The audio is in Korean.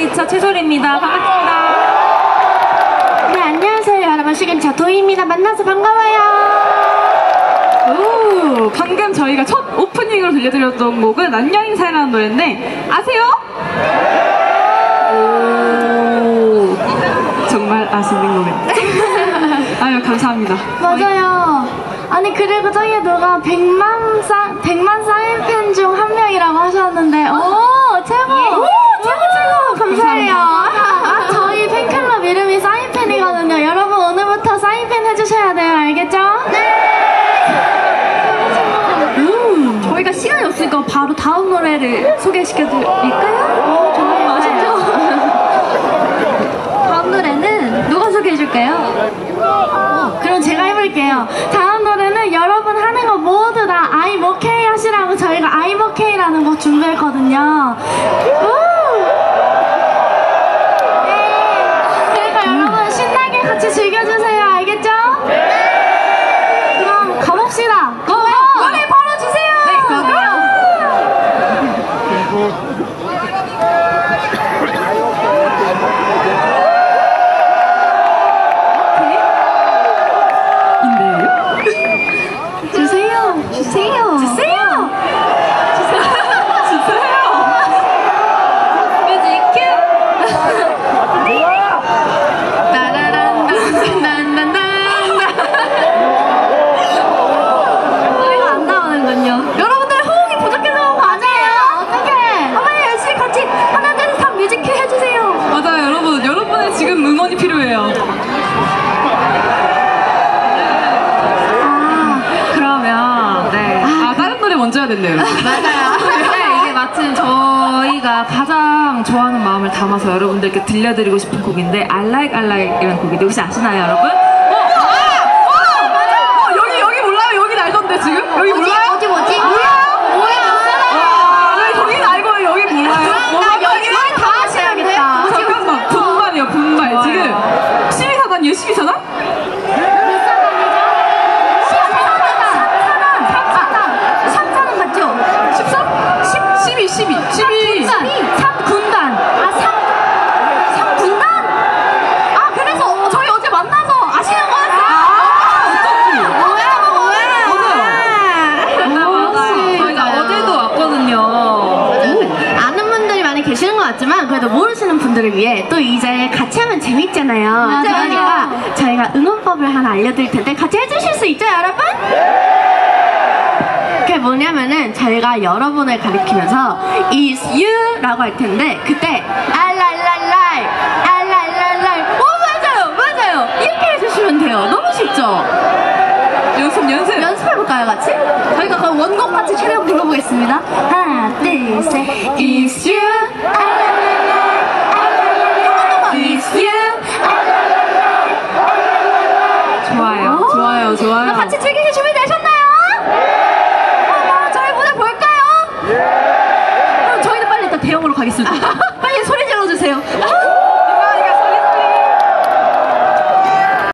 채솔입니다. 반갑습니다. 네, 안녕하세요, 여러분. 시그니처 도희입니다. 만나서 반가워요. 오, 방금 저희가 첫 오프닝으로 들려드렸던 곡은 안녕인사라는 노래인데 아세요? 오, 정말 아시는 거네요. 아유, 감사합니다. 맞아요. 아니, 그리고 저희 누가 100만 사, 100만 사인 팬 중 한 명이라고 하셨는데, 오, 없으니까 바로 다음 노래를 소개시켜 드릴까요? 좋아요. 아시죠? 다음 노래는 누가 소개해 줄까요? 그럼 제가 해볼게요. 다음 노래는 여러분 하는 거 모두 다 I'm OK 하시라고 저희가 I'm OK라는 곡 준비했거든요. 우! 네. 그러니까 여러분 신나게 같이 즐겨주세요. 알겠죠? 그럼 가봅시다. 고요! 노래 바로 주세요! 네, 그럼요. 인데요? 주세요. 주세요. 주세요. 주세요. 뮤직 큐. 따라란단단단단단. 노래가 안 나오는군요. 여러분들 호응이 부족해서 맞아요. 어떡해. 빨리 열심히 같이 하나 둘셋 뮤직 큐 해주세요. 맞아요, 여러분. 여러분의 지금 필요해요. 아, 그러면 네. 아 다른 노래 먼저 해야 된대요. 맞아요. 근데 이게 마침 저희가 가장 좋아하는 마음을 담아서 여러분들께 들려드리고 싶은 곡인데 I Like I Like이라는 곡인데 혹시 아시나요, 여러분? 어, 아! 어, 어, 여기 여기 몰라요? 여기 알던데 지금? 여기 몰라요? 어디 뭐지? 몰라요? 뭐야? 아, 여기 거긴 알고 여기 몰라요? 나 여기 다 하셔야겠다. 잠깐만 분발이요 분발 지금 12사단이에요 12사단? 삼사는 맞죠? 13? 12 12 12 3군단. 아, 3, 3군단? 아, 그래서 저희 어제 만나서 아시는 거였어요? 뭐야, 맞아요. 저희가 어제도 왔거든요. 아는 분들이 같지만 그래도 모르시는 분들을 위해 또이 자리에 같이 하면 재밌잖아요. 맞아요. 그러니까 저희가 응원법을 하나 알려드릴 텐데 같이 해주실 수 있죠, 여러분? 그게 뭐냐면은 저희가 여러분을 가리키면서 is you라고 할 텐데 그때 알랄랄랄 알랄랄랄 오 맞아요 맞아요 이렇게 해주시면 돼요 너무 쉽죠? 연습 연습. 연습해볼까요 같이? 저희가 그럼 원곡 같이 촬영 불러보겠습니다 하나 둘셋 좋아요, 좋아요. 같이 즐기실 준비 되셨나요? 예! 어, 어 저희 무대 볼까요? 예! 그럼 저희는 빨리 일단 대형으로 가겠습니다.